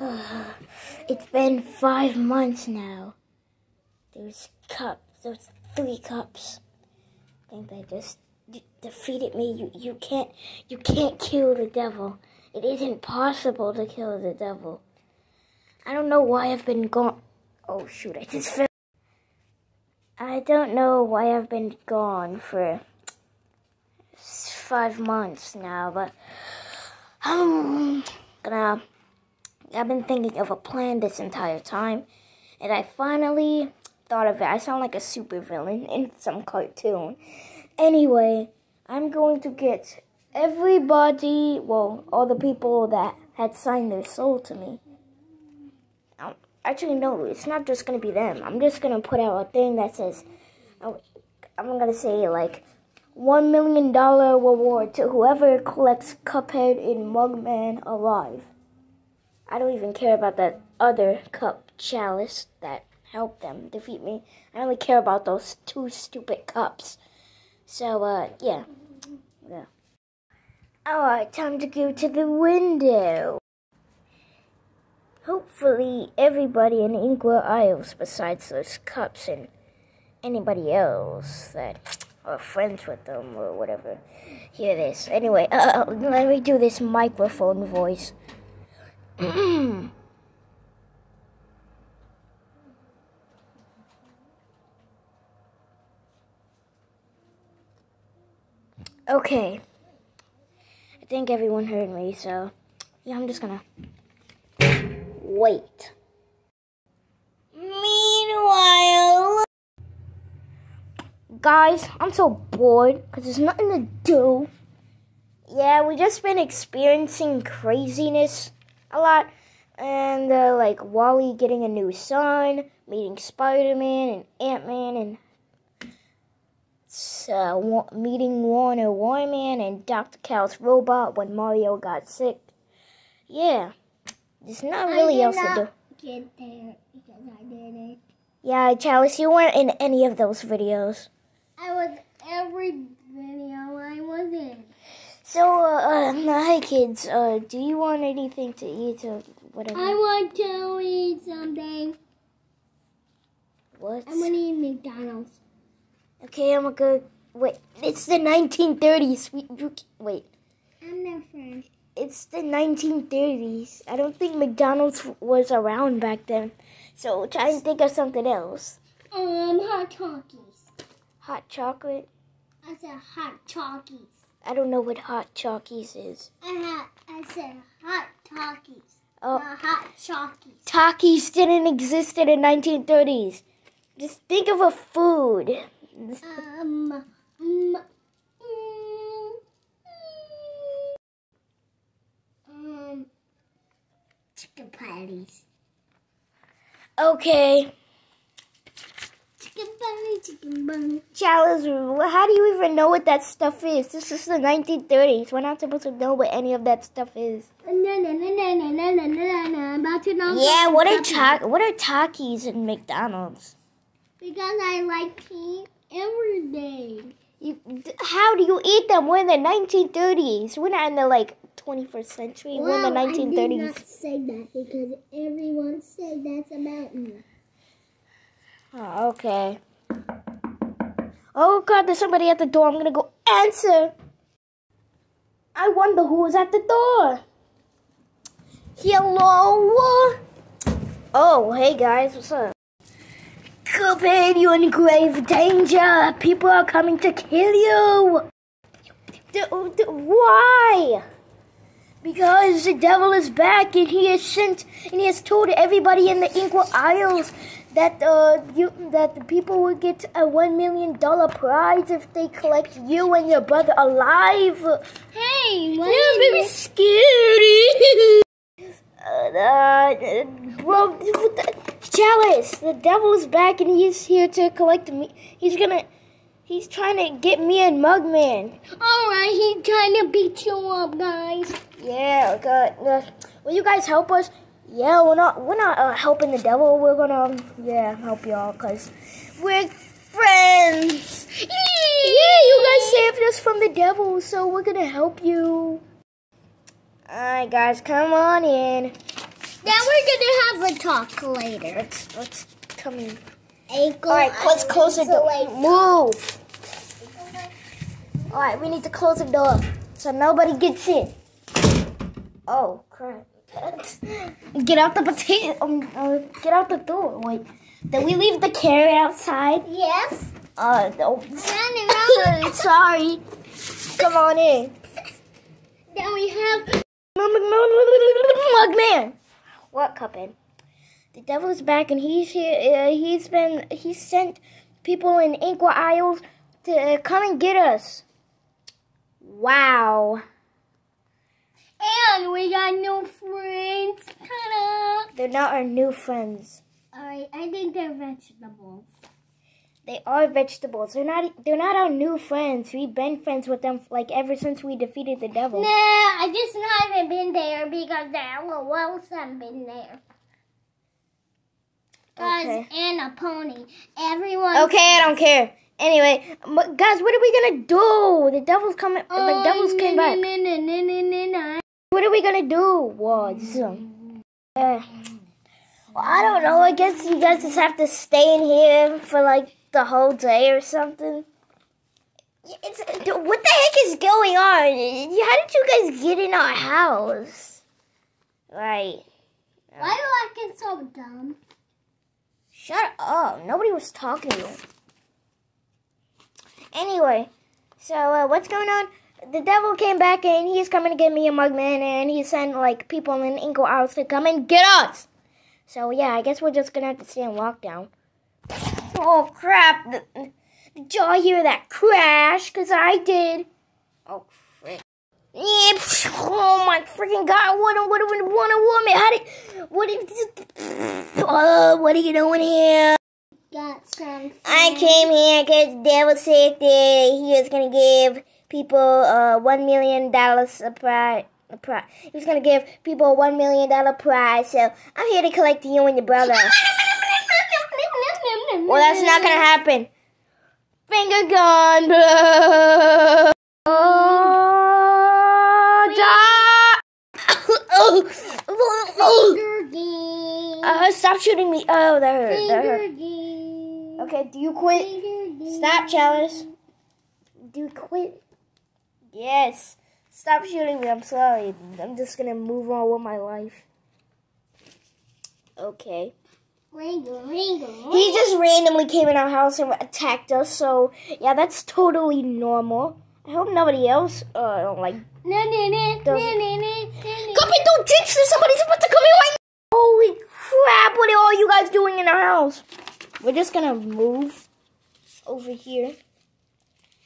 it's been five months now. Those cups, those three cups. I think they just de- defeated me. You, you can't, you can't kill the devil. It isn't possible to kill the devil. I don't know why I've been gone. Oh shoot! I just fell. I don't know why I've been gone for five months now, but I'm gonna. I've been thinking of a plan this entire time, and I finally thought of it. I sound like a supervillain in some cartoon. Anyway, I'm going to get everybody, well, all the people that had signed their soul to me. Um, actually, no, it's not just going to be them. I'm just going to put out a thing that says, oh, I'm going to say, like, $1 million reward to whoever collects Cuphead and Mugman alive. I don't even care about that other cup chalice that helped them defeat me. I only care about those two stupid cups. So, uh, yeah. Yeah. Alright, time to go to the window. Hopefully, everybody in Inkwell Isles, besides those cups and anybody else that are friends with them or whatever, hear this. Anyway, uh, let me do this microphone voice. Okay. I think everyone heard me, so yeah, I'm just gonna wait. Meanwhile, guys, I'm so bored because there's nothing to do. Yeah, we just been experiencing craziness a lot, and uh, like Wally getting a new son, meeting Spider Man and Ant Man, and uh, meeting Werner Werman and Dr. Kahl's robot when Mario got sick. Yeah, there's not really else to do. Get there because I did it. Yeah, Chalice, you weren't in any of those videos. I was every video I was in. So, uh, uh, hi kids, uh, do you want anything to eat or whatever? I want to eat something. What? I want to eat McDonald's. Okay, I'm gonna go. Wait, it's the 1930s. We, you, wait. I'm not friend. It's the 1930s. I don't think McDonald's was around back then. So try and think of something else. Um, hot Takis. Hot chocolate? I said hot Takis. I don't know what hot chalkies is. I I said hot Takis. Oh. Not hot chalkies. Takis didn't exist in the 1930s. Just think of a food. Um, um, um, chicken patties. Okay. Chalice. How do you even know what that stuff is? This is the 1930s. We're not supposed to know what any of that stuff is. Yeah, what are ta- what are Takis and McDonald's? Because I like tea every day. You, how do you eat them? We're in the 1930s. We're not in the like 21st century. Wow, We're in the 1930s. I did not say that because everyone said that's about me. Oh, okay. Oh God, there's somebody at the door. I'm gonna go answer. I wonder who's at the door. Hello. Oh, hey guys, what's up? Cuphead, you're in grave danger. People are coming to kill you. D why? Because the devil is back and he has sent and he has told everybody in the Inkwell Isles that uh you that the people will get a one million dollar prize if they collect you and your brother alive. Hey, what yeah, very scary. uh, well, Chalice, the devil is back and he's here to collect me. He's gonna, he's trying to get me and Mugman. All right, he's trying to beat you up, guys. Yeah, God, uh, will you guys help us? Yeah, we're not, we're not uh, helping the devil. We're gonna, um, yeah, help y'all because we're friends. Yeah, you guys saved us from the devil, so we're gonna help you. All right, guys, come on in. Now we're gonna have a talk later. Let's let's come in. Ankle. All right, let's close the door. Move. All right, we need to close the door so nobody gets in. Oh crap! Get out the potato. Um, uh, get out the door. Wait. Did we leave the carrot outside? Yes. Uh, no. Sorry. Come on in. then we have Mugman. What, Cuphead? The devil's back, and he's here. Uh, he's been. He sent people in Inkwell Isles to uh, come and get us. Wow. And we got new friends. Ta-da! They're not our new friends. All right, I think they're vegetables. They are vegetables. They're not. They're not our new friends. We've been friends with them like ever since we defeated the devil. Nah, I just haven't been there because the LOLs have been there. Guys, Okay. and a pony. Everyone. Okay, I don't care. Anyway, guys, what are we gonna do? The devil's coming. Oh, the devil's came back. What are we gonna do? Was uh, well, I don't know. I guess you guys just have to stay in here for like the whole day or something. It's, what the heck is going on? How did you guys get in our house? Right. Why do I get so dumb? Shut up. Nobody was talking to you. Anyway, so uh, what's going on? The devil came back and he's coming to get me a mugman and he sent like people in Inkwell Isles to come and get us. So yeah, I guess we're just gonna have to stay in lockdown. Oh crap! Did y'all hear that crash? Cause I did. Oh frick. Oh my freaking god! What a what a what a woman! How did what did? Uh, what are you doing here? Got some. I came here because the devil said that he was gonna give people uh one million dollars a prize. Prize. He was gonna give people a one million dollar prize. So I'm here to collect you and your brother. well, that's not gonna happen. Finger gun. Oh, oh, oh, uh, stop shooting me. Oh, that hurt. That hurt. Okay, do you quit? Stop, Chalice. Do you quit? Yes. Stop shooting me. I'm sorry. I'm just gonna move on with my life. Okay. Finger, finger, He just randomly came in our house and attacked us, so yeah, that's totally normal. I hope nobody else uh like No, no, no, no, no, no, no. Don't jinx this! Somebody's about to come in right now! Holy crap, what are all you guys doing in our house? We're just gonna move over here.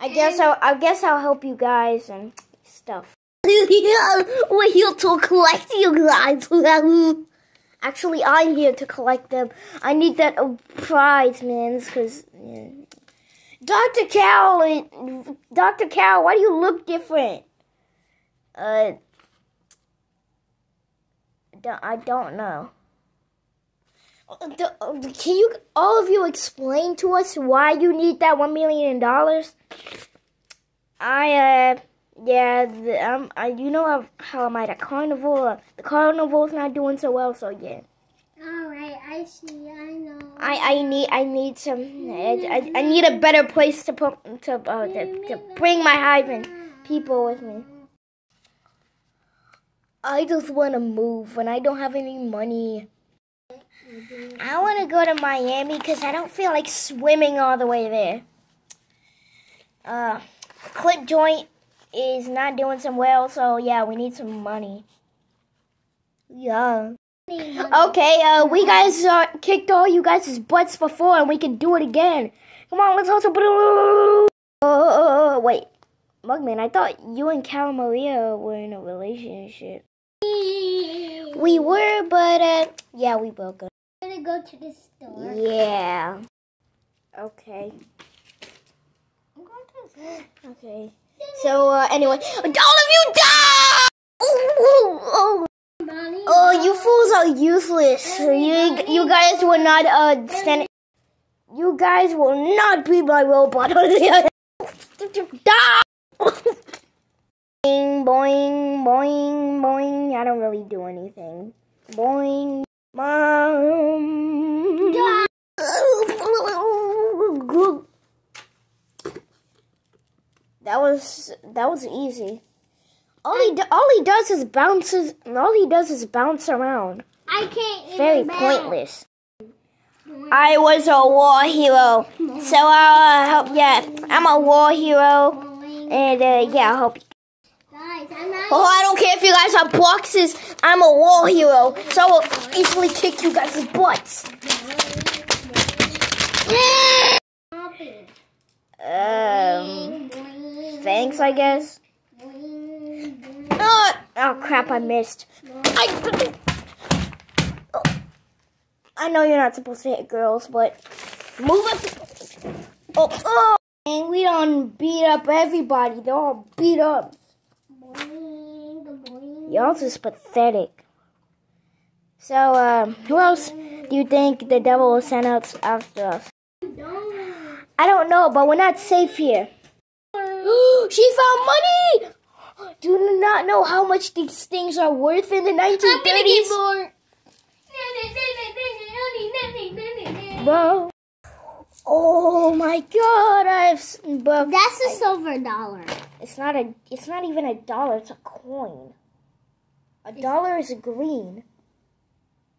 I guess I'll I guess I'll help you guys and stuff. We're here to collect you guys. Actually, I'm here to collect them. I need that prize, man, because yeah. Dr. Kahl, uh, Dr. Kahl, why do you look different? Uh, I don't know. The- Can you, all of you, explain to us why you need that one million dollars? I, uh, yeah, the, um, I, you know how, how am I the carnival? Uh, the carnival's not doing so well, so yeah. All right, I see. I know. I, I need, I need some, I, I, I need a better place to put, to, uh, to, to bring my hive and people with me. I just want to move and I don't have any money. I want to go to Miami because I don't feel like swimming all the way there. Uh, Clip Joint is not doing so well, so yeah, we need some money. Yeah. Okay, uh, we guys uh, kicked all you guys' butts before and we can do it again. Come on, let's also. Oh, wait. Mugman, I thought you and Cala Maria were in a relationship. We were, but uh, yeah, we broke up. Go to the store. Yeah. Okay. I'm going to the store. Okay. So uh, anyway, all of you die! Oh, oh, oh. Oh, you fools are useless. You, you guys will not uh stand. You guys will not be my robot. die! boing, boing, boing, boing. I don't really do anything. Boing. Mom. That was that was easy. All he do, all he does is bounces. All he does is bounce around. I can't even Very pointless. I was a war hero, so I'll uh, help. Yeah, I'm a war hero, and uh, yeah, I'll help. you. Guys, I'm not. Oh, I don't care if you guys have boxes. I'm a war hero, so I will easily kick you guys' butts. Happy. Thanks, I guess. Oh, oh crap! I missed. I. I know you're not supposed to hit girls, but move up. Oh, oh! And we don't beat up everybody. They're all beat up. Y'all just pathetic. So, um, who else do you think the devil will send out after us? I don't know, but we're not safe here. she found money! Do you not know how much these things are worth in the 1930s? more. Bro. Oh my god, I've but That's a silver dollar. it's not a it's not even a dollar, it's a coin. A dollar is green.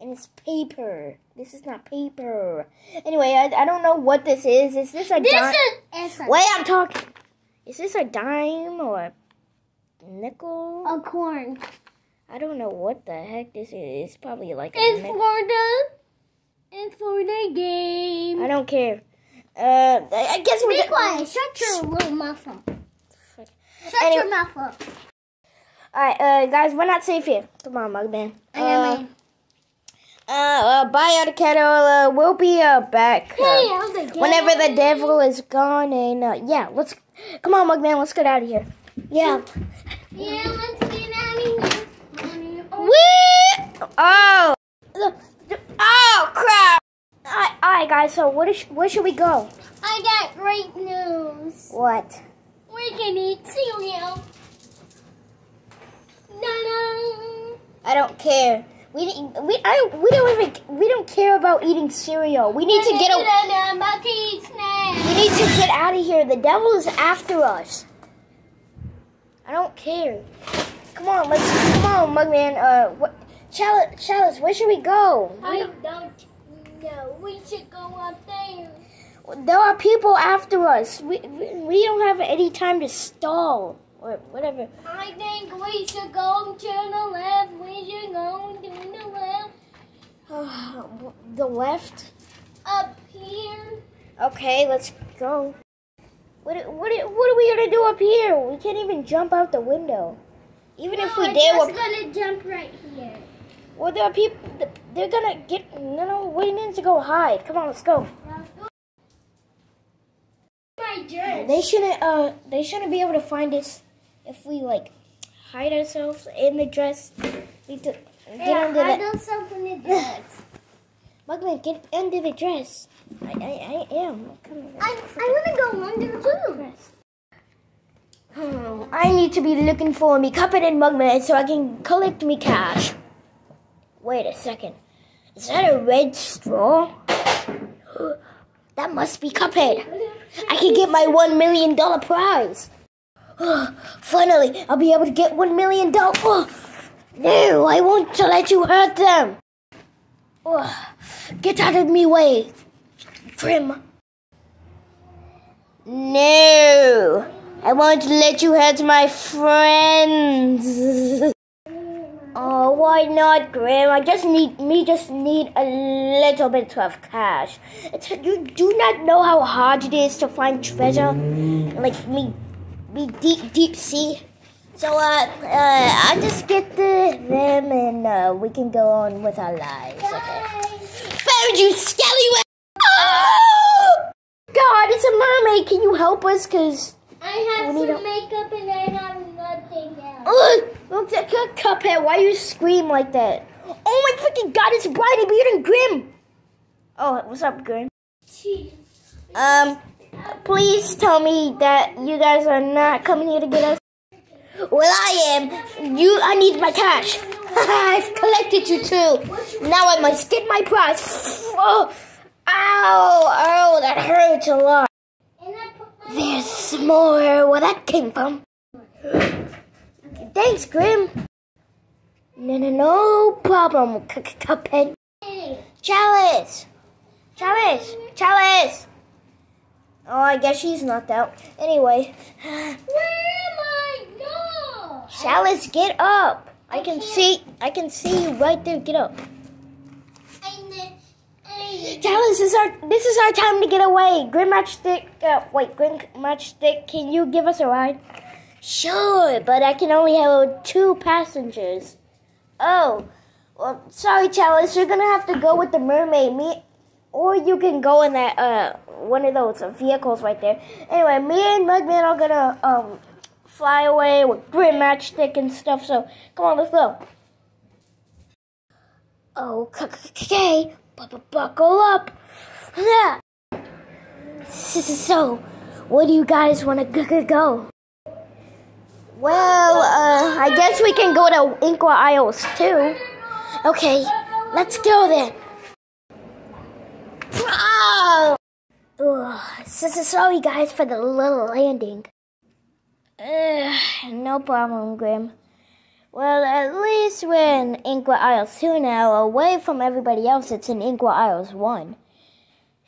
And it's paper. This is not paper. Anyway, I, I don't know what this is. Is this a This is it's a, Wait, I'm talking. Is this a dime or a nickel? a corn. I don't know what the heck this is. It's probably like a It's for the it's for the game. I don't care. Uh, I guess we're. quiet. Shut your little mouth up. Shut Anyway. your mouth up. Alright, uh, guys, we're not safe here. Come on, Mugman. I Uh, am uh, uh, bye, out kettle. Uh, we'll be uh, back. uh, Hey, whenever the devil is gone, and uh, yeah, let's. Come on, Mugman, let's get out of here. Yeah. Yeah, let's get out of here. Money. Oh, Whee! Oh! Oh, crap! Alright, guys, so what is, where should we go? I got great news. What? We can eat cereal. No, I don't care. We we I don't we don't even we don't care about eating cereal. We need to get a, we need to get out of here. The devil is after us. I don't care. Come on, let's come on, Mugman. Uh, what? Chalice, Chalice, where should we go? I don't know. We should go up there. There are people after us. We we, we don't have any time to stall or whatever. I think we should go to the left. We should go to the left. the left. Up here. Okay, let's go. What what what are we gonna do up here? We can't even jump out the window. Even if we did, we're we're, gonna jump right here. well, there are people. They're gonna get. No, no, we need to go hide. Come on, let's go. My dress. They shouldn't. Uh, they shouldn't be able to find us if we like hide ourselves in the dress. We to get yeah, under I the. something in the dress. Mugman, get under the dress. I, I, I am. Come. I, I wanna go under too. Hmm, I need to be looking for me Cuphead and Mugman so I can collect me cash. Wait a second. Is that a red straw? that must be Cuphead. I can get my one million dollar prize. Finally, I'll be able to get one million dollars. Oh, no, I want to let you hurt them. Oh, get out of me way, Grim. No, I won't let you hurt my friends. Oh, why not, Grim? I just need me just need a little bit of cash. It's, you do not know how hard it is to find treasure, like me, me deep deep sea. So uh, uh, I just get the them and uh, we can go on with our lives. Okay. Found you, scallywag! Oh! God, it's a mermaid. Can you help us? Cause I have some makeup and I have nothing else. Ugh, look at Cup- Cuphead. Why you scream like that? Oh my freaking God! It's Brineybeard and Grim. Oh, what's up, Grim? Jeez. Um, please tell me that you guys are not coming here to get us. Well, I am. You, I need my cash. I've collected you too. Now I must get my prize. Oh, ow, ow, that hurts a lot. There's more where that came from. Thanks, Grim. No, no, no problem, Cuphead. Chalice! Chalice! Chalice! Oh, I guess she's knocked out. Anyway, Where am I? No. Chalice, get up! I I can can't. see, I can see you right there. Get up. Chalice, this is our, this is our time to get away. Grim Matchstick, uh, wait, Grim Matchstick, can you give us a ride? Sure, but I can only have two passengers. Oh, well, sorry, Chalice, you're gonna have to go with the mermaid. Me, or you can go in that uh one of those uh, vehicles right there. Anyway, me and Mugman are gonna um fly away with Grim Matchstick and stuff. So come on, let's go. Okay, buckle up. So, where do you guys want to go? Well, uh, I guess we can go to Inkwell Isles too. Okay, let's go then. Oh! Ugh, so, so sorry guys for the little landing. Ugh, no problem, Grim. Well, at least we're in Inkwell Isles 2 now, away from everybody else that's in Inkwell Isles 1.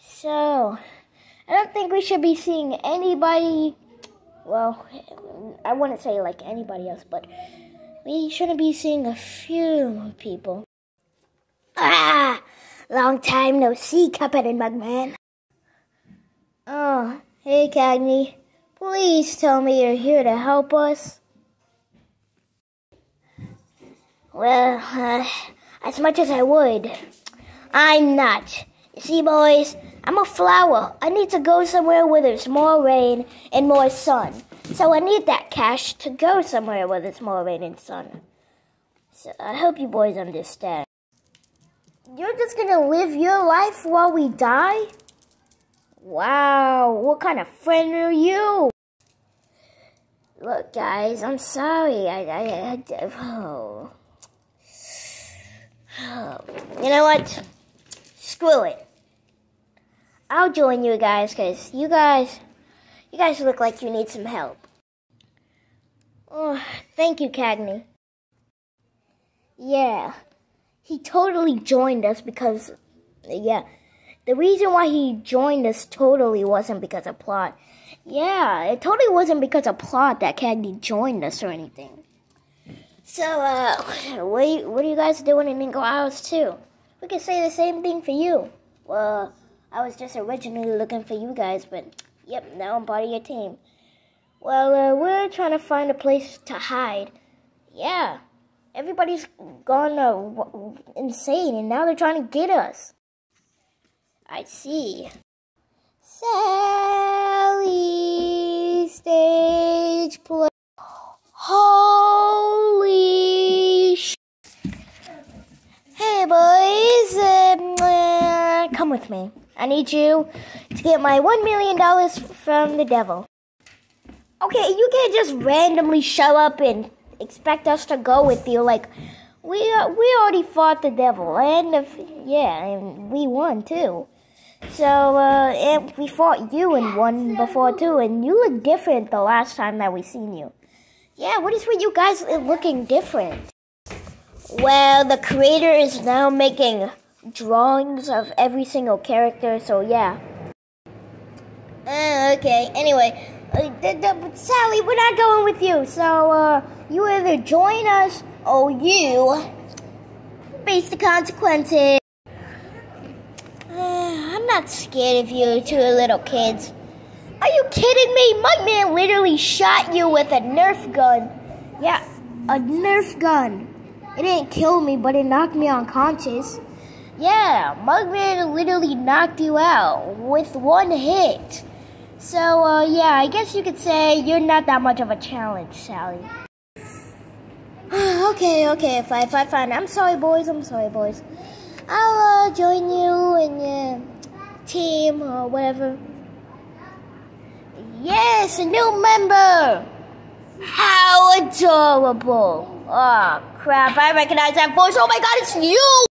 So, I don't think we should be seeing anybody, well, I wouldn't say like anybody else, but we shouldn't be seeing a few people. Ah! Long time no see, Cuphead and Mugman. Oh, hey, Cagney. Please tell me you're here to help us. Well, uh, as much as I would, I'm not. You see, boys, I'm a flower. I need to go somewhere where there's more rain and more sun. So I need that cash to go somewhere where there's more rain and sun. So I hope you boys understand. You're just gonna live your life while we die? Wow, what kind of friend are you? Look, guys, I'm sorry. I, I, I, oh. Oh. You know what? Screw it. I'll join you guys because you guys, you guys look like you need some help. Oh, thank you, Cagney. Yeah, he totally joined us because, yeah, the reason why he joined us totally wasn't because of plot. Yeah, it totally wasn't because of plot that Cagney joined us or anything. So, uh, what, what are you guys doing in Inkwell Isles too? We could say the same thing for you. Well, I was just originally looking for you guys, but yep, now I'm part of your team. Well, uh, we're trying to find a place to hide. Yeah, everybody's gone uh, insane, and now they're trying to get us. I see. Sally, Stageplay. Holy sh! Hey boys, um, uh, come with me. I need you to get my one million dollars from the devil. Okay, you can't just randomly show up and expect us to go with you. Like, we we already fought the devil, and if, yeah, and we won too. So, uh, and we fought you and won before too, and you look different the last time that we seen you. Yeah, what is with you guys looking different? Well, the creator is now making drawings of every single character, so yeah. Uh, okay, anyway, uh, Sally, we're not going with you, so, uh, you either join us or you face the consequences. Uh, I'm not scared of you two little kids. Are you kidding me? My man literally shot you with a Nerf gun. Yeah, a Nerf gun. It didn't kill me, but it knocked me unconscious. Yeah, Mugman literally knocked you out with one hit. So, uh, yeah, I guess you could say you're not that much of a challenge, Sally. okay, okay, fine, fine, fine. I'm sorry, boys. I'm sorry, boys. I'll uh, join you in your team or whatever. Yes, a new member. How adorable. Oh, crap. I recognize that voice. Oh my god, it's you!